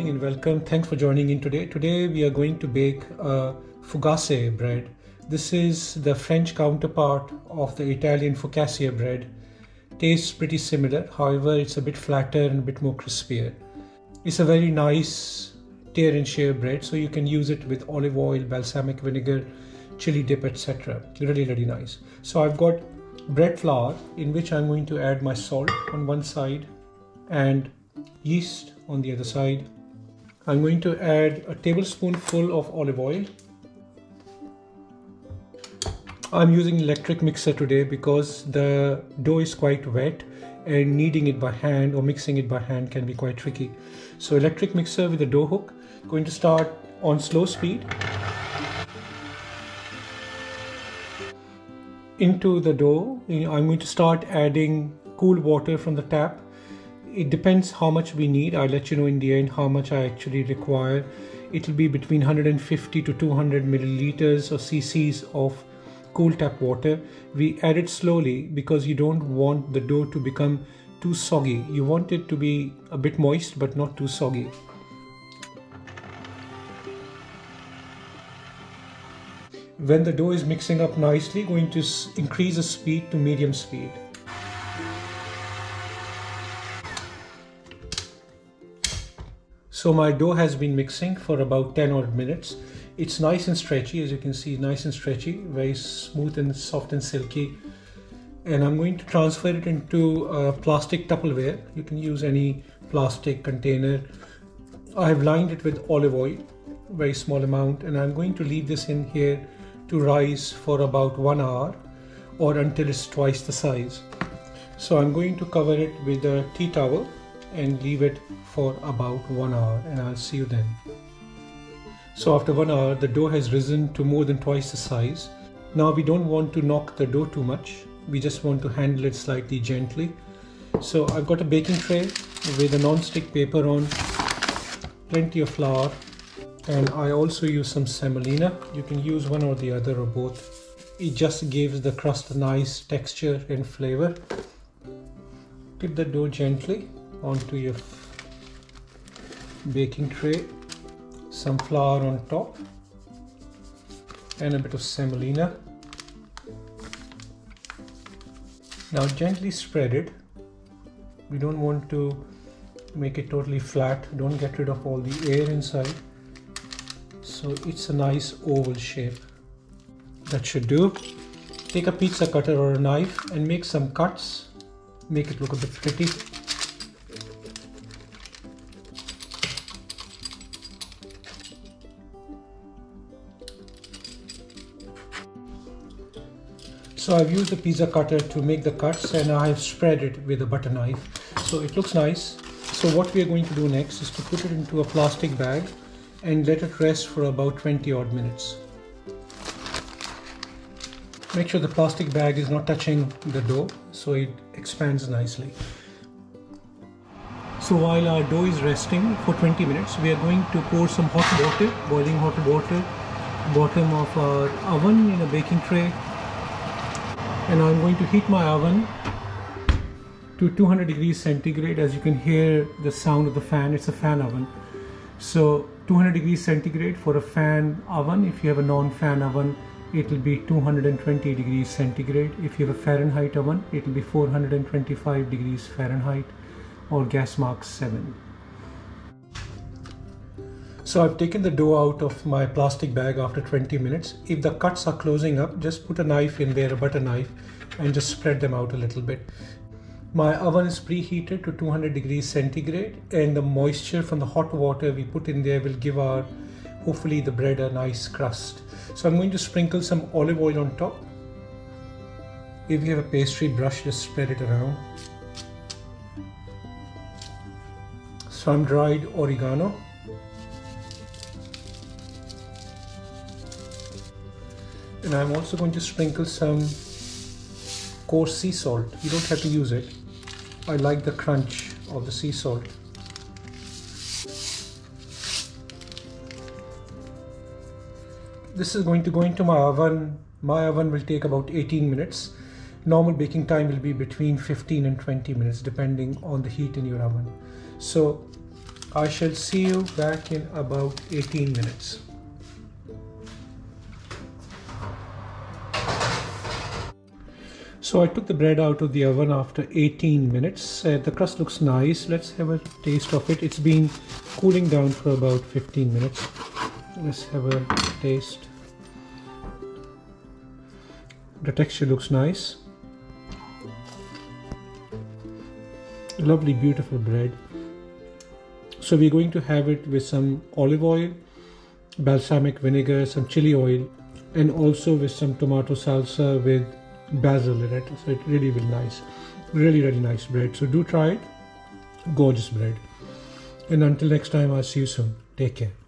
morning and welcome. Thanks for joining in today. Today we are going to bake a fougasse bread. This is the French counterpart of the Italian focaccia bread. Tastes pretty similar, however, it's a bit flatter and a bit more crispier. It's a very nice tear and share bread, so you can use it with olive oil, balsamic vinegar, chili dip, etc. Really, really nice. So I've got bread flour in which I'm going to add my salt on one side and yeast on the other side I'm going to add a tablespoonful of olive oil. I'm using electric mixer today because the dough is quite wet and kneading it by hand or mixing it by hand can be quite tricky. So electric mixer with a dough hook, going to start on slow speed. Into the dough, I'm going to start adding cool water from the tap it depends how much we need. I'll let you know in the end how much i actually require. It'll be between 150 to 200 milliliters or cc's of cool tap water. We add it slowly because you don't want the dough to become too soggy. You want it to be a bit moist but not too soggy. When the dough is mixing up nicely going to increase the speed to medium speed So my dough has been mixing for about 10 odd minutes. It's nice and stretchy, as you can see, nice and stretchy, very smooth and soft and silky. And I'm going to transfer it into a plastic Tupperware. You can use any plastic container. I have lined it with olive oil, very small amount, and I'm going to leave this in here to rise for about one hour or until it's twice the size. So I'm going to cover it with a tea towel and leave it for about one hour and I'll see you then. So after one hour the dough has risen to more than twice the size. Now we don't want to knock the dough too much. We just want to handle it slightly gently. So I've got a baking tray with a non-stick paper on, plenty of flour and I also use some semolina. You can use one or the other or both. It just gives the crust a nice texture and flavor. Tip the dough gently onto your baking tray some flour on top and a bit of semolina. Now gently spread it. We don't want to make it totally flat. Don't get rid of all the air inside. So it's a nice oval shape. That should do. Take a pizza cutter or a knife and make some cuts. Make it look a bit pretty So I've used the pizza cutter to make the cuts and I have spread it with a butter knife. So it looks nice. So what we are going to do next is to put it into a plastic bag and let it rest for about 20 odd minutes. Make sure the plastic bag is not touching the dough so it expands nicely. So while our dough is resting for 20 minutes, we are going to pour some hot water, boiling hot water, bottom of our oven in a baking tray and I'm going to heat my oven to 200 degrees centigrade. As you can hear the sound of the fan it's a fan oven. So 200 degrees centigrade for a fan oven. If you have a non-fan oven it will be 220 degrees centigrade. If you have a Fahrenheit oven it will be 425 degrees Fahrenheit or gas mark 7 so I've taken the dough out of my plastic bag after 20 minutes. If the cuts are closing up, just put a knife in there, a butter knife, and just spread them out a little bit. My oven is preheated to 200 degrees centigrade and the moisture from the hot water we put in there will give our, hopefully the bread a nice crust. So I'm going to sprinkle some olive oil on top. If you have a pastry brush, just spread it around. Some dried oregano and I'm also going to sprinkle some coarse sea salt. You don't have to use it. I like the crunch of the sea salt. This is going to go into my oven. My oven will take about 18 minutes. Normal baking time will be between 15 and 20 minutes depending on the heat in your oven. So I shall see you back in about 18 minutes So I took the bread out of the oven after 18 minutes. Uh, the crust looks nice. Let's have a taste of it. It's been cooling down for about 15 minutes. Let's have a taste. The texture looks nice. Lovely, beautiful bread. So we're going to have it with some olive oil, balsamic vinegar, some chili oil, and also with some tomato salsa with basil in it so it really will nice really really nice bread. So do try it. Gorgeous bread. And until next time i'll see you soon. Take care